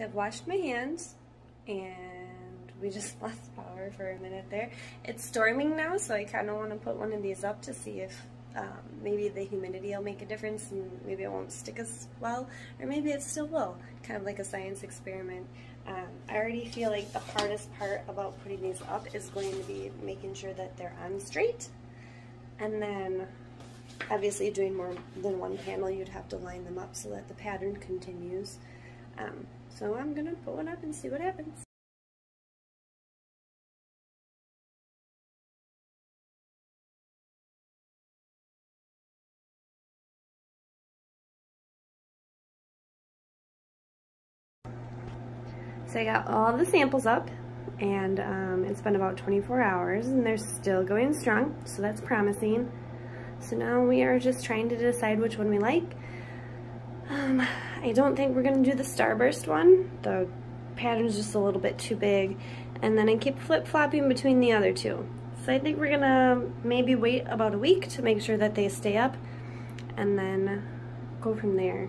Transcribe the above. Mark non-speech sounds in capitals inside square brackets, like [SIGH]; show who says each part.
Speaker 1: So I've washed my hands and we just [LAUGHS] lost power for a minute there. It's storming now, so I kind of want to put one of these up to see if um, maybe the humidity will make a difference and maybe it won't stick as well, or maybe it still will, kind of like a science experiment. Um, I already feel like the hardest part about putting these up is going to be making sure that they're on straight, and then obviously doing more than one panel, you'd have to line them up so that the pattern continues. Um, so I'm gonna put one up and see what happens. So I got all the samples up and um, it's been about 24 hours and they're still going strong, so that's promising. So now we are just trying to decide which one we like. Um, I don't think we're gonna do the starburst one. The pattern's just a little bit too big. And then I keep flip-flopping between the other two. So I think we're gonna maybe wait about a week to make sure that they stay up and then go from there.